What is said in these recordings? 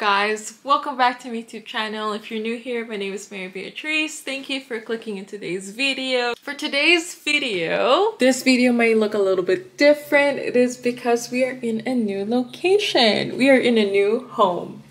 Guys? Welcome back to my YouTube channel. If you're new here, my name is Mary Beatrice. Thank you for clicking in today's video. For today's video, this video might look a little bit different. It is because we are in a new location. We are in a new home.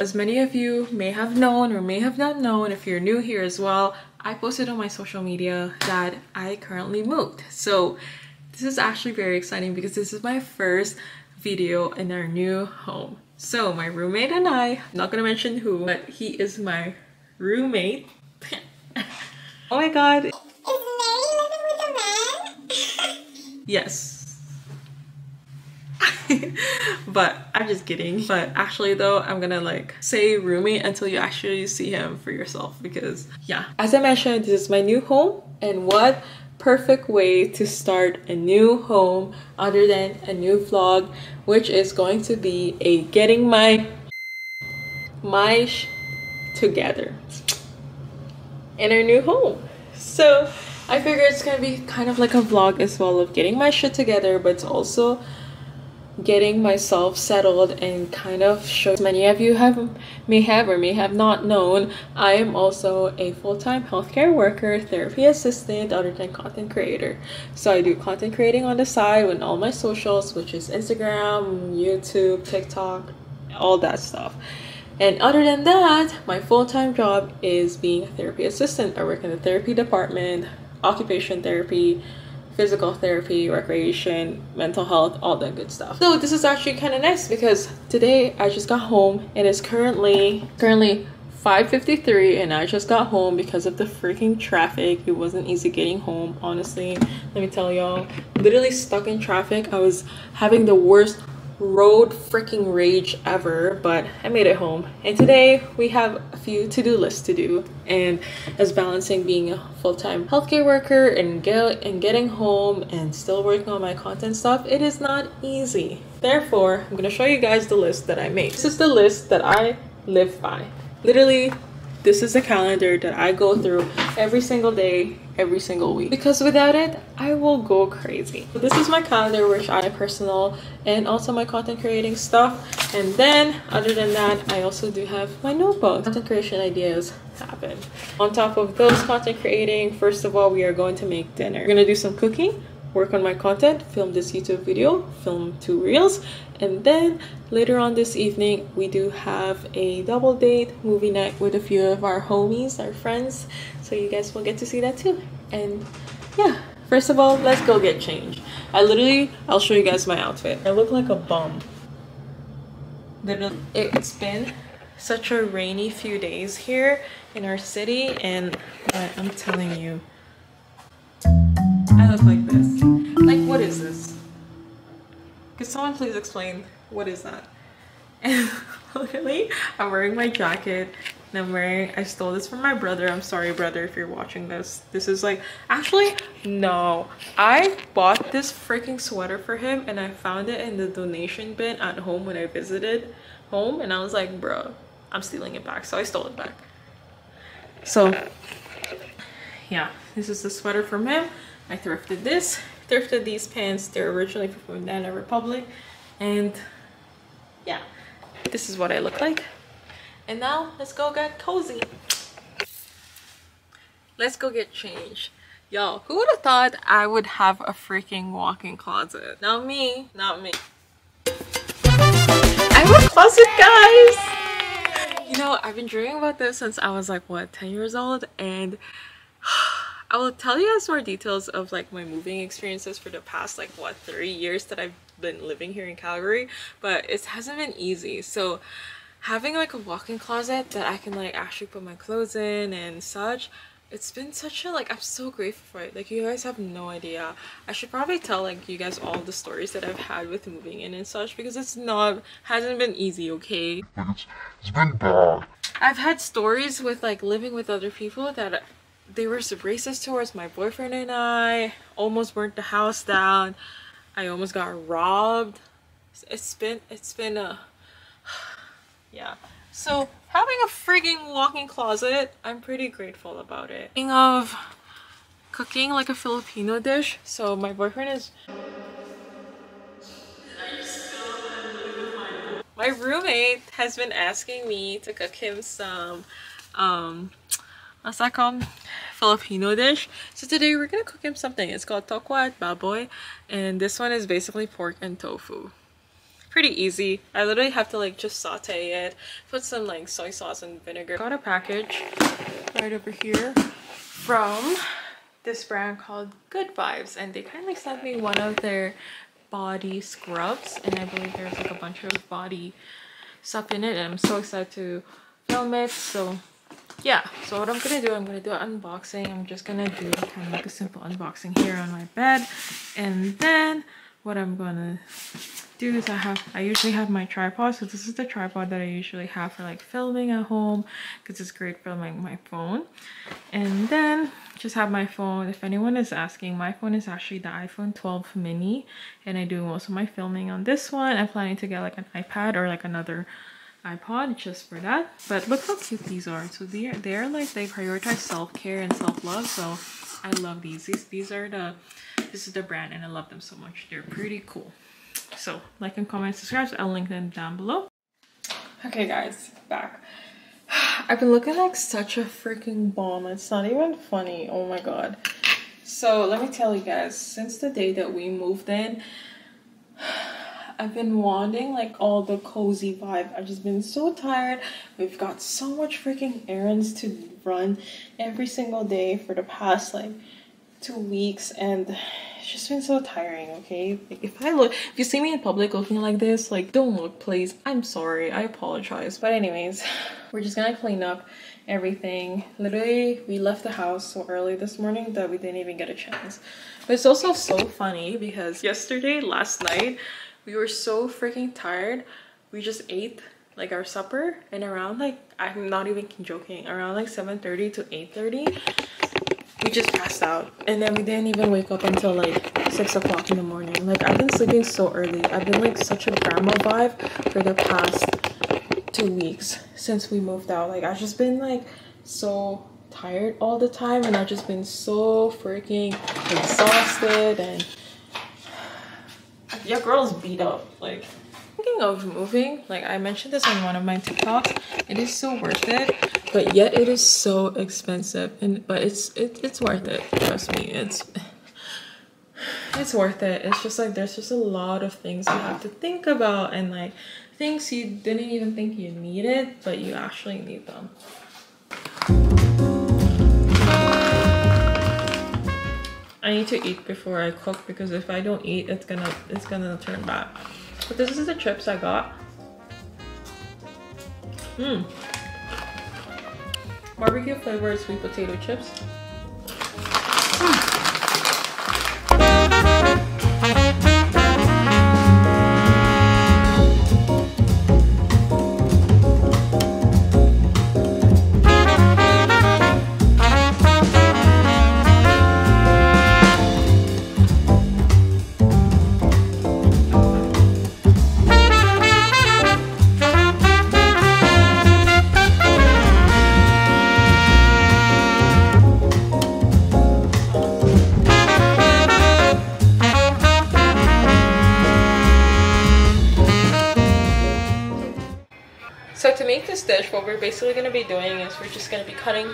As many of you may have known or may have not known, if you're new here as well, I posted on my social media that I currently moved. So this is actually very exciting because this is my first video in our new home. So my roommate and I, I'm not gonna mention who, but he is my roommate. oh my god. Is Mary living with a man? Yes. but I'm just kidding. But actually though, I'm gonna like say roommate until you actually see him for yourself because yeah. As I mentioned, this is my new home and what perfect way to start a new home other than a new vlog which is going to be a getting my my together in our new home. So i figure it's gonna be kind of like a vlog as well of getting my shit together but it's also getting myself settled and kind of show many of you have may have or may have not known i am also a full-time healthcare worker therapy assistant other than content creator. So i do content creating on the side with all my socials which is instagram youtube tiktok all that stuff. And other than that my full-time job is being a therapy assistant. I work in the therapy department occupation therapy physical therapy, recreation, mental health, all that good stuff. So this is actually kind of nice because today I just got home. And It is currently currently 5:53 and I just got home because of the freaking traffic. It wasn't easy getting home, honestly. Let me tell y'all, literally stuck in traffic. I was having the worst road freaking rage ever but i made it home. And today we have a few to-do lists to do. And as balancing being a full-time healthcare worker and get and getting home and still working on my content stuff it is not easy. Therefore i'm going to show you guys the list that i made. This is the list that i live by. Literally this is a calendar that I go through every single day, every single week. Because without it, I will go crazy. So this is my calendar which I personal and also my content creating stuff. And then other than that, I also do have my notebook. Content creation ideas happen. On top of those content creating, first of all, we are going to make dinner. We're gonna do some cooking work on my content, film this YouTube video, film two reels, and then later on this evening, we do have a double date movie night with a few of our homies, our friends, so you guys will get to see that too. And yeah, first of all, let's go get changed. I literally, I'll show you guys my outfit. I look like a bum. Literally, it's been such a rainy few days here in our city, and I'm telling you, I look like this. Like, what is this? Could someone please explain what is that? And literally, I'm wearing my jacket and I'm wearing, I stole this from my brother. I'm sorry, brother, if you're watching this. This is like, actually, no. I bought this freaking sweater for him and I found it in the donation bin at home when I visited home. And I was like, bro, I'm stealing it back. So I stole it back. So, yeah, this is the sweater from him. I thrifted this thrifted these pants they're originally from Banana Republic and yeah this is what I look like and now let's go get cozy. Let's go get changed yo who would have thought I would have a freaking walk-in closet? Not me not me. I have a closet guys! You know I've been dreaming about this since I was like what 10 years old? And I will tell you guys more details of like my moving experiences for the past like what three years that I've been living here in Calgary but it hasn't been easy. So having like a walk-in closet that I can like actually put my clothes in and such it's been such a like i'm so grateful for it like you guys have no idea i should probably tell like you guys all the stories that i've had with moving in and such because it's not hasn't been easy okay it's, it's been bad i've had stories with like living with other people that they were racist towards my boyfriend and I. Almost burnt the house down. I almost got robbed. It's been it's been a yeah. So having a freaking walk-in closet, I'm pretty grateful about it. Speaking of cooking like a Filipino dish, so my boyfriend is my roommate has been asking me to cook him some um what's that called filipino dish so today we're gonna cook him something it's called tokwa at baboy and this one is basically pork and tofu pretty easy. I literally have to like just saute it put some like soy sauce and vinegar. Got a package right over here from this brand called good vibes and they kindly sent me one of their body scrubs and i believe there's like a bunch of body stuff in it and i'm so excited to film it so yeah. So what i'm gonna do i'm gonna do an unboxing. I'm just gonna do kind of like a simple unboxing here on my bed and then what i'm gonna do is i have i usually have my tripod so this is the tripod that i usually have for like filming at home because it's great filming my phone and then just have my phone if anyone is asking my phone is actually the iphone 12 mini and i do most of my filming on this one i'm planning to get like an ipad or like another iPod just for that. But look how cute these are. So they're they're like they prioritize self-care and self-love. So I love these. These these are the this is the brand and I love them so much. They're pretty cool. So like and comment, subscribe. I'll link them down below. Okay guys, back. I've been looking like such a freaking bomb. It's not even funny. Oh my god. So let me tell you guys, since the day that we moved in, I've been wanting like all the cozy vibe. I've just been so tired. We've got so much freaking errands to run every single day for the past like two weeks and it's just been so tiring okay? Like if i look if you see me in public looking like this like don't look please. I'm sorry. I apologize. But anyways we're just gonna clean up everything. Literally we left the house so early this morning that we didn't even get a chance. But it's also so funny because yesterday last night we were so freaking tired. We just ate like our supper and around like i'm not even joking around like 7 30 to 8 30 we just passed out. And then we didn't even wake up until like six o'clock in the morning. Like i've been sleeping so early. I've been like such a grandma vibe for the past two weeks since we moved out. Like i've just been like so tired all the time and i've just been so freaking exhausted and your girl's beat up like. Speaking of moving, like I mentioned this on one of my TikToks, it is so worth it, but yet it is so expensive. And but it's it, it's worth it. Trust me, it's it's worth it. It's just like there's just a lot of things you have to think about and like things you didn't even think you needed, but you actually need them. I need to eat before I cook because if I don't eat, it's gonna it's gonna turn bad. But this is the chips I got. Mmm. Barbecue flavored sweet potato chips. Basically going to be doing is we're just going to be cutting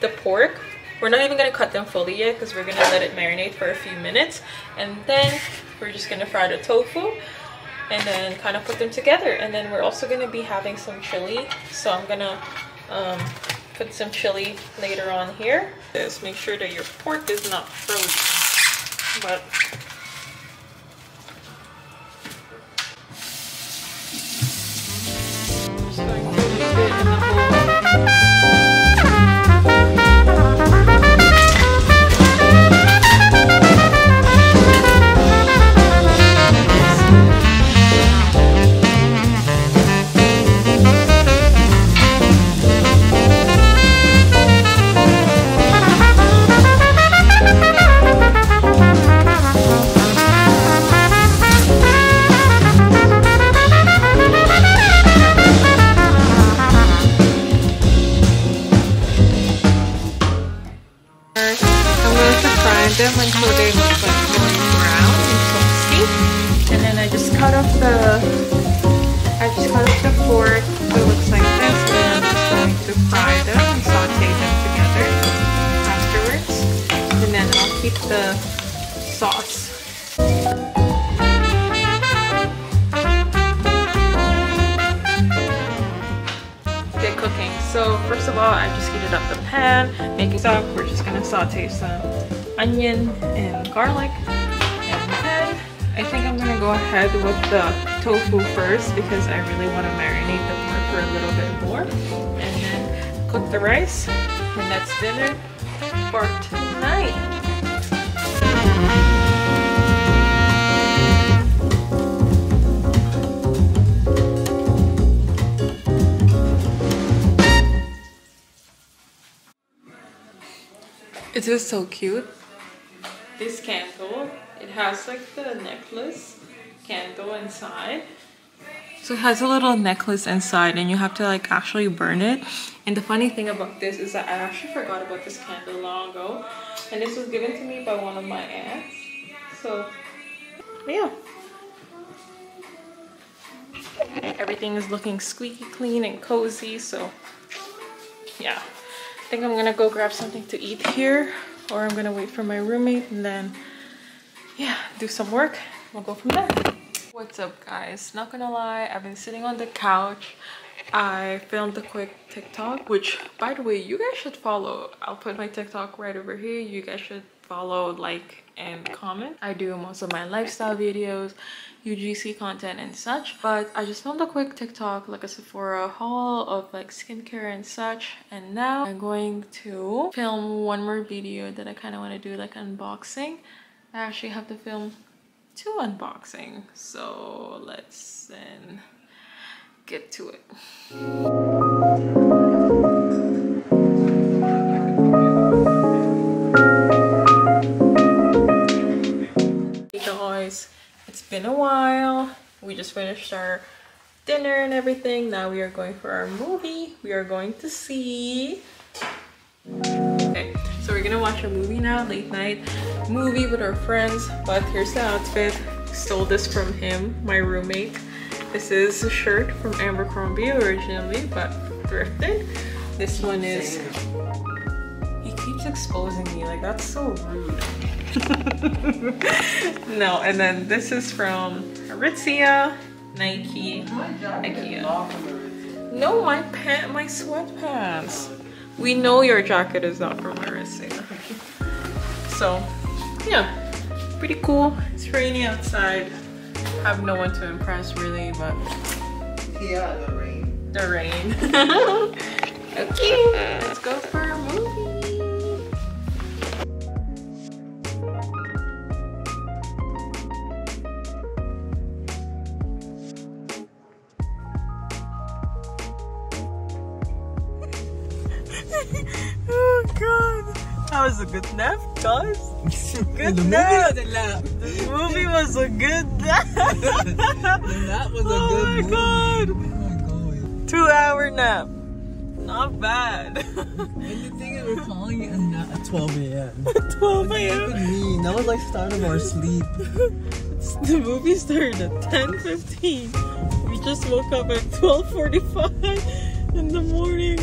the pork. We're not even going to cut them fully yet because we're going to let it marinate for a few minutes. And then we're just going to fry the tofu and then kind of put them together. And then we're also going to be having some chili. So I'm going to um, put some chili later on here. Just make sure that your pork is not frozen. But So first of all, I just heated up the pan, making stuff. We're just gonna saute some onion and garlic. And then I think I'm gonna go ahead with the tofu first because I really want to marinate the pork for a little bit more. And then cook the rice. And that's dinner for tonight. It is so cute. This candle, it has like the necklace candle inside. So it has a little necklace inside and you have to like actually burn it. And the funny thing about this is that I actually forgot about this candle long ago. And this was given to me by one of my aunts. So, yeah. Everything is looking squeaky clean and cozy, so yeah think I'm gonna go grab something to eat here or I'm gonna wait for my roommate and then yeah, do some work. We'll go from there. What's up guys? Not gonna lie, I've been sitting on the couch. I filmed a quick TikTok, which by the way, you guys should follow. I'll put my TikTok right over here. You guys should follow, like, and comment. I do most of my lifestyle videos UGC content and such. But I just filmed a quick TikTok, like a Sephora haul of like skincare and such. And now I'm going to film one more video that I kind of want to do like unboxing. I actually have to film two unboxing. So let's then get to it. Been a while. We just finished our dinner and everything. Now we are going for our movie. We are going to see... Okay, so we're gonna watch a movie now, late night movie with our friends. But here's the outfit. Stole this from him, my roommate. This is a shirt from Abercrombie originally, but thrifted. This one is... Keeps exposing me, like that's so rude. no, and then this is from Aritzia, Nike, IKEA. No, my pant, my sweatpants. We know your jacket is not from Aritzia. so, yeah, pretty cool. It's rainy outside. Have no one to impress really, but yeah, the rain. The rain. okay, let's go for a movie. That was a good nap, guys. Good the nap. movie was a nap. The movie was a good nap. the nap was a oh good my god. Oh my god. Two hour nap. Not bad. And the thing is, we're calling it a nap at 12 a.m. 12 What a.m. mean? That was like start of our sleep. The movie started at 10.15. We just woke up at 12.45 in the morning.